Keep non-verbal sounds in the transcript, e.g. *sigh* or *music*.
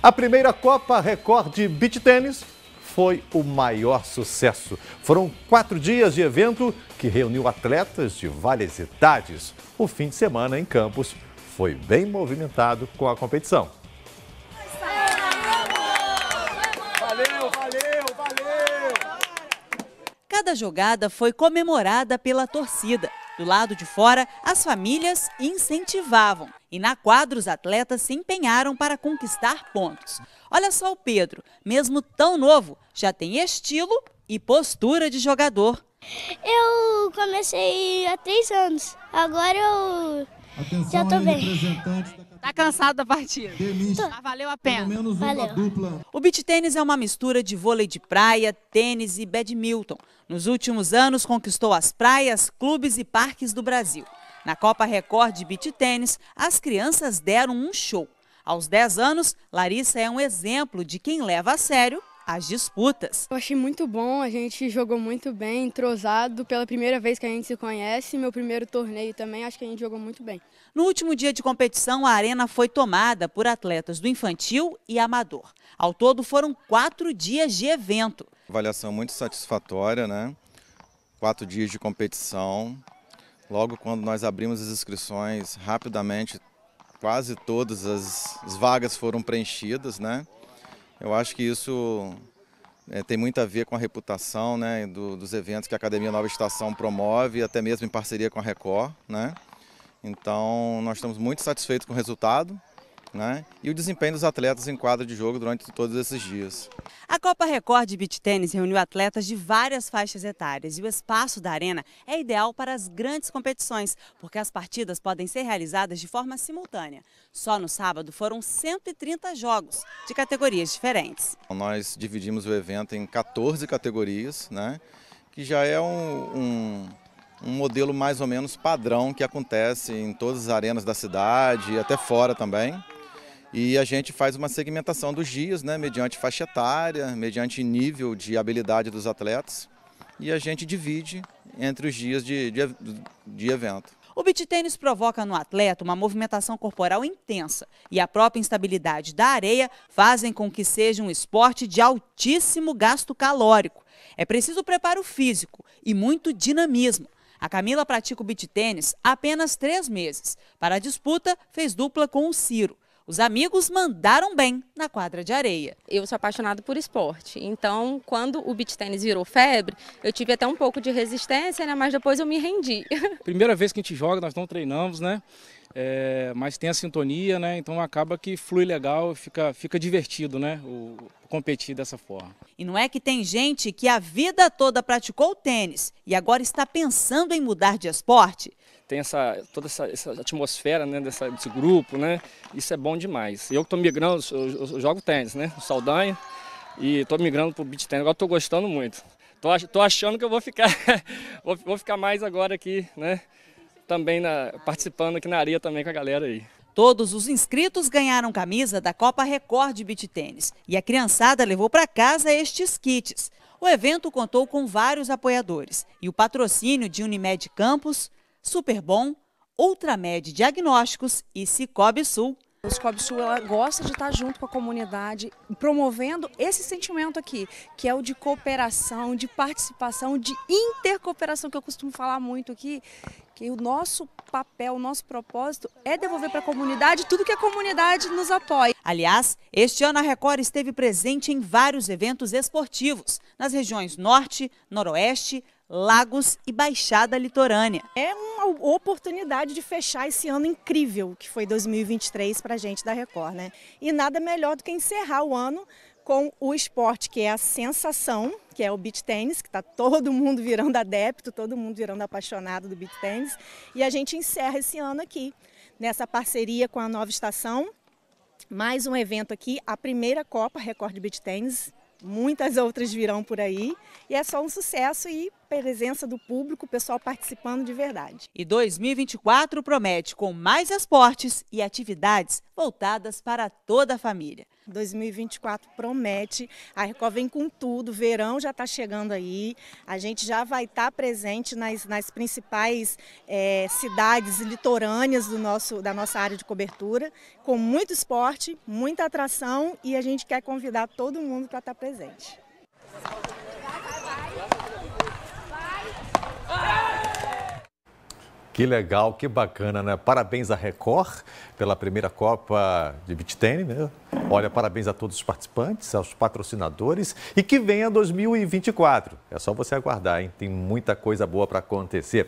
A primeira Copa Record de Beach Tênis foi o maior sucesso. Foram quatro dias de evento que reuniu atletas de várias idades. O fim de semana em Campos foi bem movimentado com a competição. Valeu, valeu, valeu! Cada jogada foi comemorada pela torcida. Do lado de fora, as famílias incentivavam. E na quadra, os atletas se empenharam para conquistar pontos. Olha só o Pedro, mesmo tão novo, já tem estilo e postura de jogador. Eu comecei há três anos. Agora eu já tô bem. Tá cansado da partida? Mas valeu a pena. Valeu. O beach tênis é uma mistura de vôlei de praia, tênis e badminton. Nos últimos anos, conquistou as praias, clubes e parques do Brasil. Na Copa Record de beach tênis, as crianças deram um show. Aos 10 anos, Larissa é um exemplo de quem leva a sério as disputas. Eu achei muito bom, a gente jogou muito bem, entrosado, pela primeira vez que a gente se conhece, meu primeiro torneio também, acho que a gente jogou muito bem. No último dia de competição, a arena foi tomada por atletas do infantil e amador. Ao todo, foram quatro dias de evento. Avaliação muito satisfatória, né? Quatro dias de competição. Logo quando nós abrimos as inscrições, rapidamente quase todas as, as vagas foram preenchidas, né? Eu acho que isso é, tem muito a ver com a reputação né, do, dos eventos que a Academia Nova Estação promove, até mesmo em parceria com a Record. Né? Então, nós estamos muito satisfeitos com o resultado né? e o desempenho dos atletas em quadro de jogo durante todos esses dias. A Copa Record de Beach Tênis reuniu atletas de várias faixas etárias e o espaço da arena é ideal para as grandes competições, porque as partidas podem ser realizadas de forma simultânea. Só no sábado foram 130 jogos de categorias diferentes. Nós dividimos o evento em 14 categorias, né? que já é um, um um modelo mais ou menos padrão que acontece em todas as arenas da cidade e até fora também. E a gente faz uma segmentação dos dias, né, mediante faixa etária, mediante nível de habilidade dos atletas. E a gente divide entre os dias de, de, de evento. O beach tênis provoca no atleta uma movimentação corporal intensa e a própria instabilidade da areia fazem com que seja um esporte de altíssimo gasto calórico. É preciso preparo físico e muito dinamismo. A Camila pratica o beach tênis há apenas três meses. Para a disputa, fez dupla com o Ciro. Os amigos mandaram bem na quadra de areia. Eu sou apaixonada por esporte, então quando o beach tênis virou febre, eu tive até um pouco de resistência, né, mas depois eu me rendi. *laughs* Primeira vez que a gente joga, nós não treinamos, né? É, mas tem a sintonia, né? Então acaba que flui legal, fica, fica divertido, né? O, competir dessa forma. E não é que tem gente que a vida toda praticou tênis e agora está pensando em mudar de esporte? tem essa, toda essa, essa atmosfera né, dessa, desse grupo, né? Isso é bom demais. Eu que estou migrando, eu, eu, jogo tênis, né? O Saldanha, e estou migrando para o beach tênis, agora estou gostando muito. Estou achando que eu vou ficar, *laughs* vou, vou, ficar mais agora aqui, né? Também na, participando aqui na areia também com a galera aí. Todos os inscritos ganharam camisa da Copa Record de Beach Tênis e a criançada levou para casa estes kits. O evento contou com vários apoiadores e o patrocínio de Unimed Campos, Superbom, Ultramed Diagnósticos e Cicobi Sul. O Cicobi Sul ela gosta de estar junto com a comunidade, promovendo esse sentimento aqui, que é o de cooperação, de participação, de intercooperação, que eu costumo falar muito aqui, que o nosso papel, o nosso propósito é devolver para a comunidade tudo que a comunidade nos apoia. Aliás, este ano a Record esteve presente em vários eventos esportivos, nas regiões Norte, Noroeste, Lagos e Baixada Litorânea. É uma oportunidade de fechar esse ano incrível que foi 2023 para a gente da Record, né? E nada melhor do que encerrar o ano com o esporte que é a sensação, que é o beach tênis, que está todo mundo virando adepto, todo mundo virando apaixonado do beach tênis. E a gente encerra esse ano aqui, nessa parceria com a Nova Estação. Mais um evento aqui, a primeira Copa Record Beach Tênis. Muitas outras virão por aí. E é só um sucesso e presença do público, o pessoal participando de verdade. E 2024 promete com mais esportes e atividades voltadas para toda a família. 2024 promete, a Record vem com tudo, verão já está chegando aí, a gente já vai estar tá presente nas, nas principais é, cidades litorâneas do nosso, da nossa área de cobertura, com muito esporte, muita atração e a gente quer convidar todo mundo para estar tá presente. Que legal, que bacana, né? Parabéns à Record pela primeira Copa de Beach Tennis, né? Olha, parabéns a todos os participantes, aos patrocinadores e que venha 2024. É só você aguardar, hein? Tem muita coisa boa para acontecer.